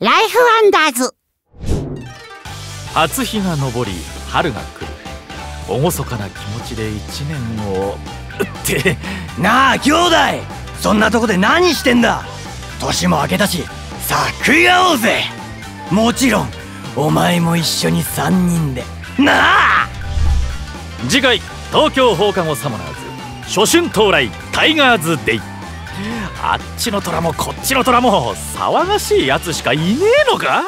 ライフワンダーズ。初日が昇り春が来る。厳かな気持ちで一年をって。なあ兄弟！そんなとこで何してんだ？年も明けたしさあ食い合おうぜ。もちろんお前も一緒に3人で。なあ！次回東京放課後サモナーズ。初春到来タイガーズデイあっちの虎もこっちの虎も騒がしいやつしかいねえのか？